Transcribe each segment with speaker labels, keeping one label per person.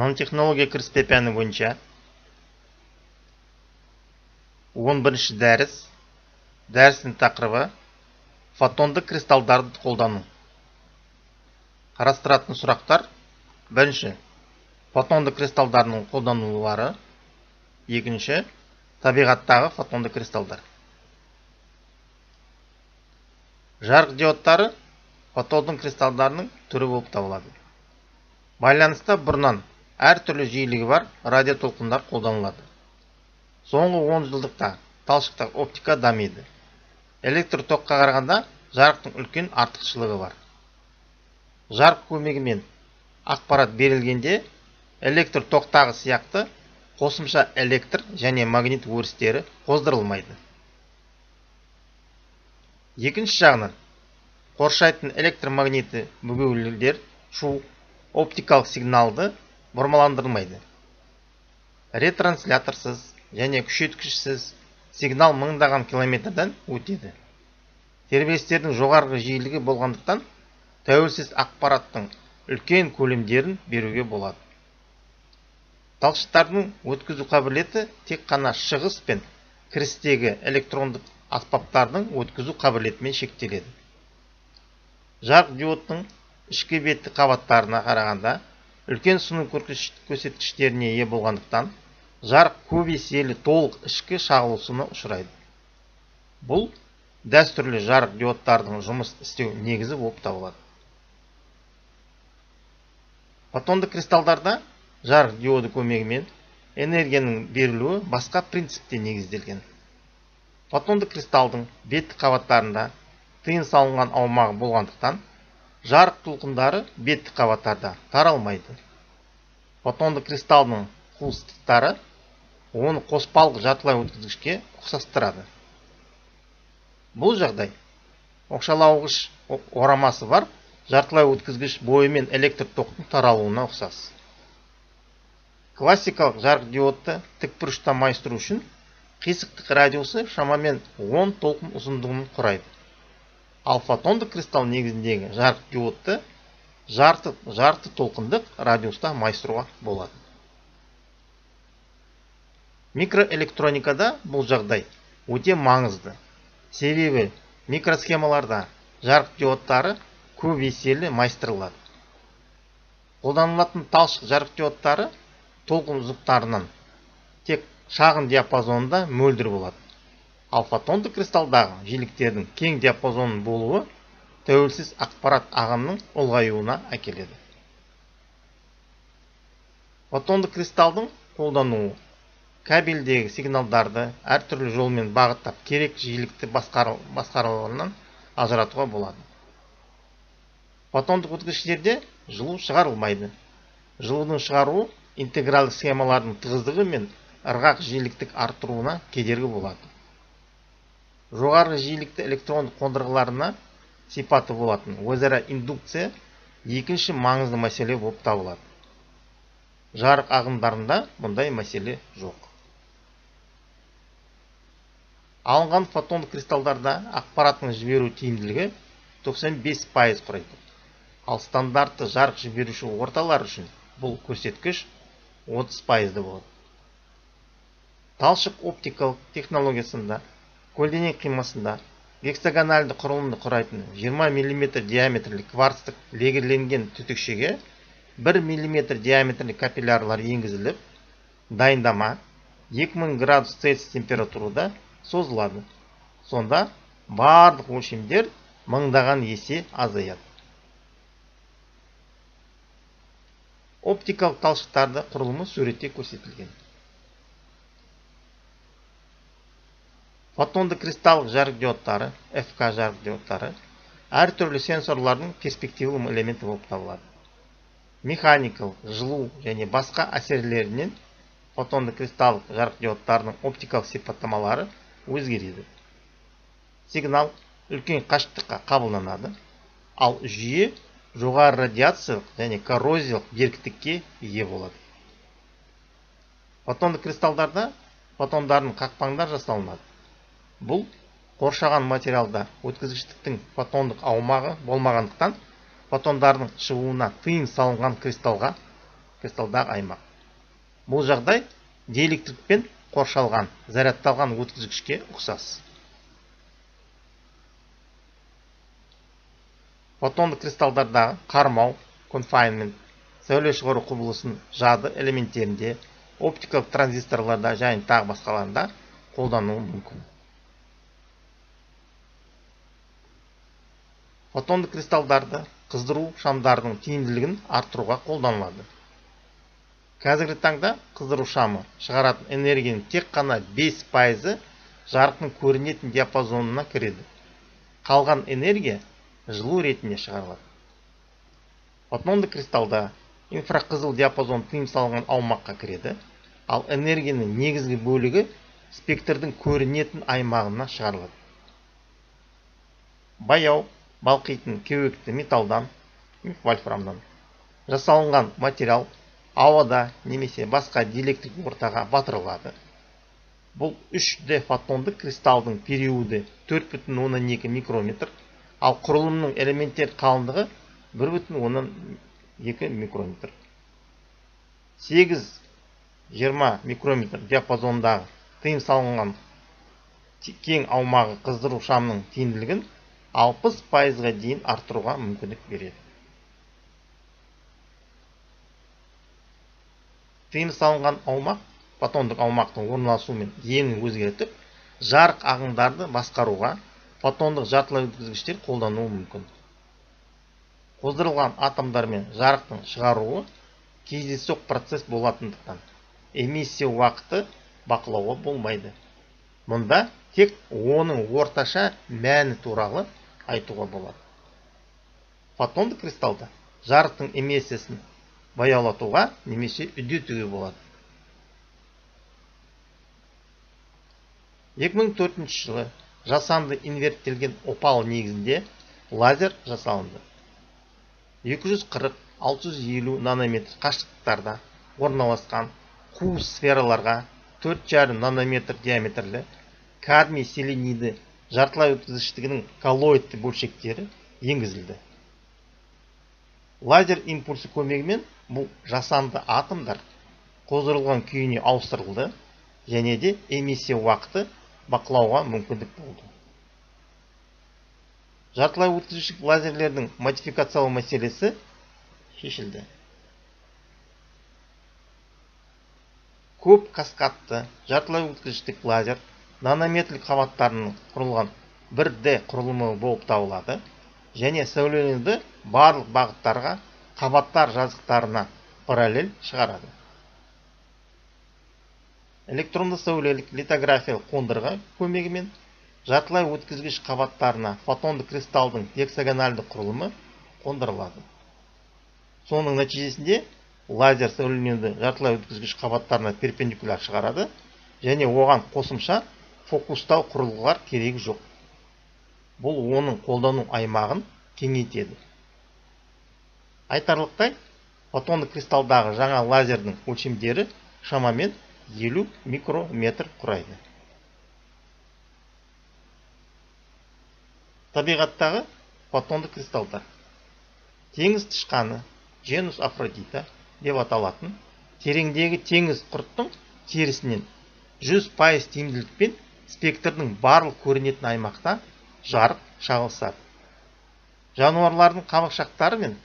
Speaker 1: нанотехнология кіріспе пәні бойынша он бірінші дәріс дәрістің тақырыбы фотонды кристалдарды қолдану. Қарастыратын сұрақтар бірінші фотонды кристалдардың қолданулары екінші табиғаттағы фотонды кристалдар. Жарық диодтары фотонды кристалдарының түрі болып табылады. Байланыста бұрыннан әртүрлі жиілігі бар радиотолқындар қолданылады. Соңғы онжылдықта талшықтық оптика дамиды. Электр токқа қарағанда жарықтың үлкен артықшылығы бар. Жарық көмегімен ақпарат берілгенде электр тоқтағы сияқты қосымша электр және магнит өрістері қоздырылмайды. Екінші жағынан қоршайтын электромагниті бөгеулілер шу оптикалық сигналды бұрмаландырмайды ретрансляторсыз және күшейткішсіз сигнал мыңдаған километрден өтеді. Тербелістердің жоғарғы жиілігі болғандықтан тәуелсіз ақпараттың үлкен көлемдерін беруге болады. Талшықтардың өткізу қабілеті тек қана шығыс пен кірістегі электрондық аспаптардың өткізу қабілетімен шектеледі. Жарық диодтың ішкі бетті қабаттарына қарағанда үлкен сыну көрсеткіштеріне ие болғандықтан жарық көп еселі толық ішкі шағылысуына ұшырайды. Бұл дәстүрлі жарық диодтардың жұмыс істеу негізі болып табылады. Фотонды кристалдарда жарық диоды көмегімен энергияның берілуі басқа принципте негізделген. Фотонды кристалдың бетті қабаттарында тыйым салынған аумағы болғандықтан жарық толқындары бетті қабаттарда таралмайды. Фотонды кристалдың қуыстықтары оны қоспалық жартылай өткізгішке ұқсастырады. Бұл жағдай оқшалауғыш орамасы бар жартылай өткізгіш бойымен электр токтың таралуына ұқсас. Классикалық жарық диодты тікбұрышта майыстыру үшін қисықтық радиусы шамамен 10 толқын ұзындығын құрайды. Ал фотонды кристалл негізіндегі жарық диодты жарты, жарты толқындық радиуста майыстыруға болады микроэлектроникада бұл жағдай өте маңызды. Себебі микросхемаларда жарық диодтары көп еселі майыстырылады. Қолданылатын талшық жарық диодтары толқын ұзықтарынан тек шағын диапазонында мөлдір болады. Ал фотонды кристалдағы жиіліктердің кең диапазонның болуы тәуелсіз ақпарат ағымының ұлғаюына әкеледі. Фотонды кристалдың қолдануы кабельдегі сигналдарды әртүрлі жолмен бағыттап керек жиілікті басқаруларынан ажыратуға болады. Фотондық өткізгіштерде жылу шығарылмайды. Жылудың шығаруы интегралды схемалардың тығыздығы мен ырғақ жиіліктік арттыруына кедергі болады. Жоғары жиілікті электронды қондырғыларына сипаты болатын. Өзара индукция екінші маңызды мәселе болып табылады. Жарық ағымдарында мұндай мәселе жоқ. Алынған фотон кристалдарда ақпараттың жіберу тиімділігі 95 пайыз құрайды. Ал стандартты жарық жіберуші орталар үшін бұл көрсеткіш 30 пайызды болады. Талшық оптикалық технологиясында көлденең қимасында гексагональды құрылымды құрайтын 20 мм диаметрлі кварцтық легірленген түтікшеге 1 мм диаметрлі капиллярлар енгізіліп дайындама 2000 градус цельсий температурада созылады. Сонда барлық өлшемдер мыңдаған есе азаяды. Оптикалық талшықтарды құрылымы суретте көрсетілген. Фотонды кристаллық жарық диодтары фк жарық диодтары әртүрлі сенсорлардың перспективалы элементі болып табылады. Механикалық жылу және басқа әсерлерінен фотонды кристаллық жарық диодтарының оптикалық сипаттамалары өзгереді. Сигнал үлкен қашықтыққа қабылданады ал жүйе жоғары радиациялық және коррозиялық беріктікке ие болады. Фотонды кристалдарда фотондардың қақпаңдар жасалынады. Бұл қоршаған материалда өткізгіштіктің фотондық аумағы болмағандықтан фотондардың шығуына тыйым салынған кристалға кристалдағы аймақ. Бұл жағдай диэлектрикпен қоршалған зарядталған өткізгішке ұқсас. Фотондық кристалдардағы қармау конфайнмент сәуле шығару құбылысын жады элементтерінде оптикалық транзисторларда және тағы басқаларында қолдануы мүмкін. Фотондық кристалдарды қыздыру шамдарының тиімділігін арттыруға қолданылады. Қазіргі таңда қыздыру шамы шығаратын энергияның тек қана 5 пайызы жарықтың көрінетін диапазонына кіреді. Қалған энергия жылу ретінде шығарылады. Фотонды кристалда инфрақызыл диапазон тыйым салынған аумаққа кіреді. Ал энергияның негізгі бөлігі спектрдің көрінетін аймағына шығарылады. Баяу балқитын кеуекті металдан вольфрамнан жасалынған материал ауада немесе басқа диэлектрик ортаға батырылады. Бұл 3D фотондық кристалдың периоды 4,2 микрометр ал құрылымның элементтер қалыңдығы 1,2 микрометр. 8-20 микрометр диапазондағы тыйым салынған кең аумағы қыздыру шамның тиімділігін 60 пайызға дейін арттыруға мүмкіндік береді. Тыйым салынған аумақ фотондық аумақтың орналасуы мен енін өзгертіп жарық ағындарды басқаруға фотондық жартылай өткізгіштер қолдануы мүмкін. Қоздырылған атомдар мен жарықтың шығаруы кездейсоқ процесс болатындықтан эмиссия уақыты бақылауға болмайды. Мұнда тек оның орташа мәні туралы айтуға болады. Фотондық кристалда жарықтың эмиссиясын баяулатуға немесе үдетуге болады. 2004 жылы жасанды инверттелген опал негізінде лазер жасалынды. 240-650 нанометр қашықтықтарда орналасқан қу сфераларға 4,5 нанометр диаметрлі кадмий селениді жартылай өткізгіштігінің коллоидты бөлшектері енгізілді. Лазер импульсы көмегімен бұл жасанды атомдар қоздырылған күйіне ауыстырылды және де эмиссия уақыты бақылауға мүмкіндік болды. Жартылай өткізгіштік лазерлердің модификациялау мәселесі шешілді. Көп каскадты жартылай өткізгіштік лазер нанометрлік қабаттарының құрылған 1D құрылымы болып табылады. Және сәулеленуді барлық бағыттарға қабаттар жазықтарына параллель шығарады. Электронды сәулелік литографиялық қондырғы көмегімен жартылай өткізгіш қабаттарына фотонды кристалдың гексагональды құрылымы қондырылады. Соның нәтижесінде лазер сәулеленуді жартылай өткізгіш қабаттарына перпендикуляр шығарады. Және оған қосымша фокустау құрылғылар керегі жоқ. Бұл оның қолдану аймағын кеңейтеді. Айтарлықтай фотонды кристалдағы жаңа лазердің өлшемдері шамамен 50 микрометр құрайды. Табиғаттағы фотонды кристалдар теңіз тышқаны женус афродита деп аталатын тереңдегі теңіз құрттың терісінен 100 пайыз тиімділікпен спектрдің барлық көрінетін аймақта жарық шағылысады. Жануарлардың қабықшақтары мен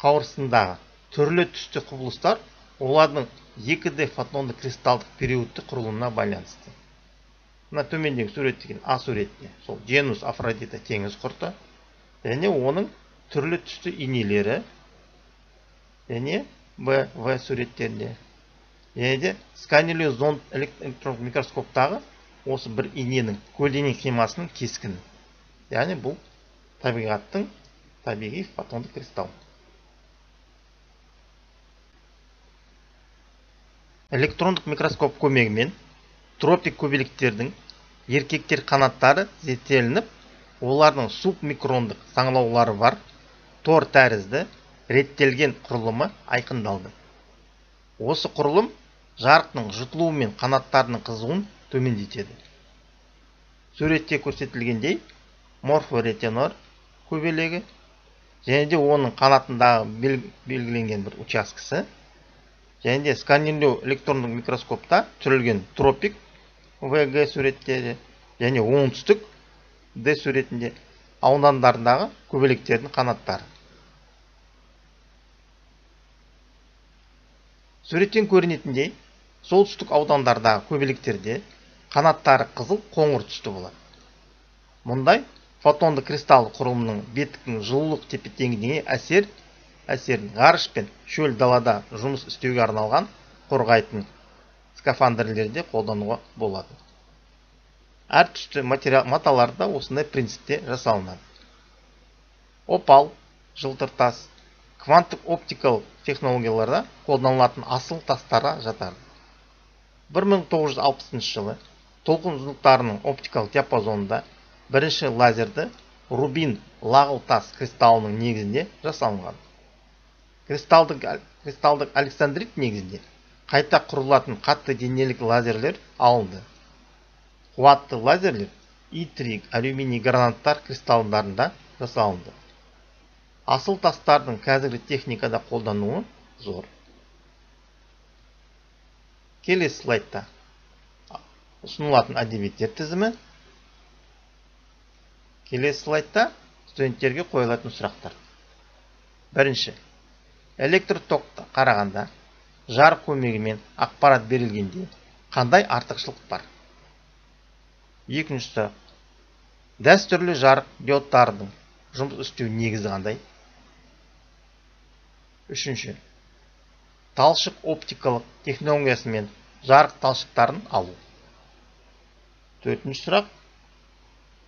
Speaker 1: қауырсындағы түрлі түсті құбылыстар олардың 2D фотонды кристалдық периодты құрылымына байланысты. Мына төмендегі сурет деген а суретте сол женус афродита теңіз құрты және оның түрлі түсті инелері және б в суреттерінде және де сканерлеу зонд электрондық микроскоптағы осы бір иненің көлденең қимасының кескіні. Яғни бұл табиғаттың табиғи фотондық кристалл. Электрондық микроскоп көмегімен тропик көбелектердің еркектер қанаттары зерттелініп олардың субмикрондық саңылаулары бар тор тәрізді реттелген құрылымы айқындалды. Осы құрылым жарықтың жұтылуы мен қанаттарының қызуын төмендетеді. Суретте көрсетілгендей морфоретенор көбелегі және де оның қанатындағы белгіленген бір учаскесі және де сканерлеу электрондық микроскопта түсірілген тропик вг суреттері және оңтүстік д суретінде аудандарындағы көбелектердің қанаттары. Суреттен көрінетіндей солтүстік аудандардағы көбелектерде қанаттары қызыл қоңыр түсті болады мұндай фотонды кристалл құрылымының беттіктің жылулық тепе теңдігіне әсер әсерін ғарыш пен шөл далада жұмыс істеуге арналған қорғайтын скафандрлерде қолдануға болады. Әр түсті материал маталар да осындай принципте жасалынады. Опал жылтыр тас кванттық оптикалық технологияларда қолданылатын асыл тастарға жатады. 1960 жылы толқын ұзындықтарының оптикалық диапазонында бірінші лазерді рубин лағыл тас кристаллының негізінде жасалынған. Кристалдық кристалдық александрит негізінде қайта құрылатын қатты денелік лазерлер алынды. Қуатты лазерлер итрий алюминий гранаттар кристалдарында жасалынды. Асыл тастардың қазіргі техникада қолдануы зор. Келесі слайдта. Ұсынылатын әдебиеттер тізімі. Келесі слайдта студенттерге қойылатын сұрақтар. Бірінші электр токқа қарағанда жарық көмегімен ақпарат берілгенде қандай артықшылық бар? Екінші сұрақ дәстүрлі жарық диодтардың жұмыс істеу негізі қандай? Үшінші талшық оптикалық технологиясымен жарық талшықтарын алу. Төртінші сұрақ.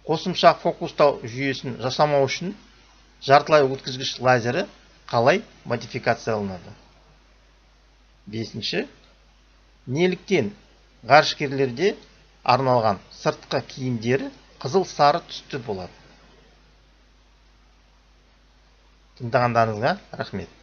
Speaker 1: Қосымша фокустау жүйесін жасамау үшін жартылай өткізгіш лазері қалай модификацияланады? Бесінші. Неліктен ғарышкерлерде арналған сыртқы киімдері қызыл сары түсті болады? Тыңдағандарыңызға рахмет.